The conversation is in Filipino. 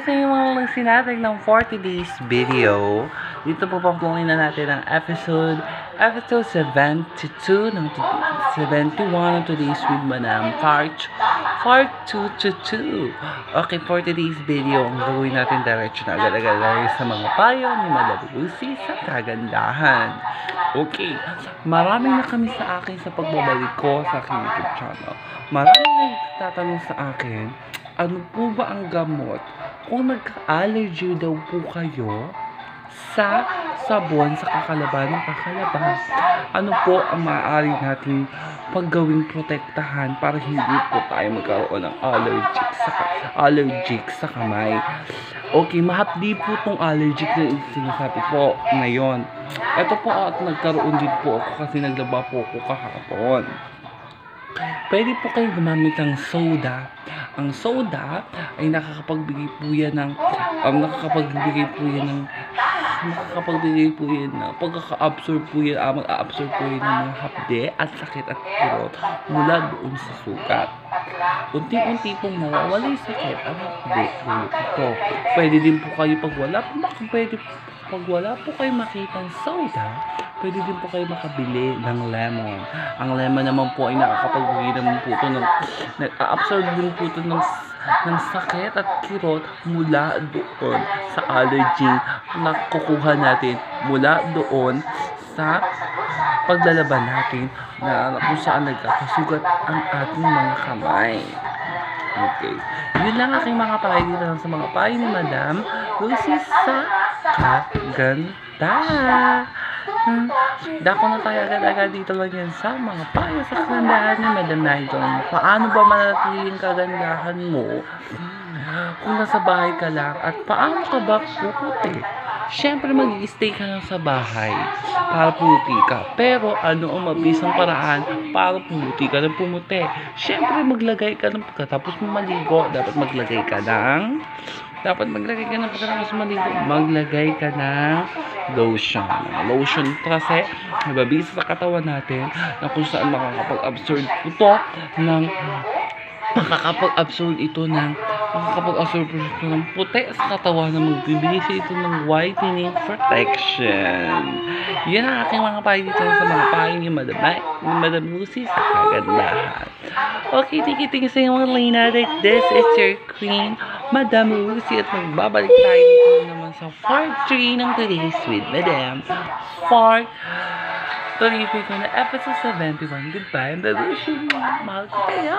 sa inyo mga sinatag ng 40 days video. Dito po papunin na natin ang episode episode 72 ng 71 ng Today's with Manam part part 2 to 2. Okay, 40 days video ang gagawin natin diretso na agad-agad sa mga payo ni Madam Lucy sa kagandahan. Okay, maraming na kami sa akin sa pagbabalik ko sa aking YouTube channel. Maraming nagtatanong sa akin, ano po ba ang gamot kung nagka-allergy daw po kayo sa sabon sa kakalaban ng kakalaban. Ano po ang maaari nating paggawing protektahan para hindi po tayo magkaroon ng allergic sa, allergic sa kamay. Okay, mahapdi po tong allergic na sinasabi po ngayon. Ito po at nagkaroon din po ako kasi naglaba po ako kahapon. Pwede po kayo gumamit ng soda. Ang soda ay nakakapagbigay po yan ng um, nakakapagbigay po yan ng nakakapagbigay po yan na pagkaka-absorb po yan, ah, mag-a-absorb po yan ng mga hapde at sakit at kirot mula doon sa sugat. Unti-unti pong nawawala yung sakit at hapde ito. Pwede din po kayo pag wala po, pwede pag wala po kayo makitang soda, pwede din po kayo makabili ng lemon. Ang lemon naman po ay nakakapagbigay naman po ito ng, nag-absorb din po ito ng, ng sakit at kirot mula doon sa allergy na kukuha natin mula doon sa paglalaban natin na kung saan nagkakasugat ang ating mga kamay. Okay. Yun lang aking mga pahay dito sa mga pahay ni Madam Lucy sa kaganda. Dako na tayo agad-agad dito lang yan sa mga payo sa kagandahan ni Madam Nidon. Paano ba manatiling kagandahan mo kung nasa bahay ka lang at paano ka ba puputi? Siyempre mag-stay ka lang sa bahay para pumuti ka. Pero ano ang mabisang paraan para pumuti ka ng pumuti? Siyempre maglagay ka ng pagkatapos mo maligo, dapat maglagay ka ng dapat maglagay ka ng pagkatapos maligo, maglagay ka ng lotion. Lotion kasi nababisa sa katawan natin na kung saan makakapag-absorb ito ng makakapag-absorb ito ng makakapag-absorb ito ng puti sa katawan na magbibigay sa ito ng whitening protection. Yan ang aking mga payo dito sa mga payo ni Madam, ni Madam Lucy sa kagandahan. Okay, thank you, thank you sa inyo mga Lena. This is your queen, Madam Lucy at magbabalik tayo dito naman sa part 3 ng Today's with Madam. Part Tuloy ko na episode 71. Goodbye. And I wish you mahal ko kayo.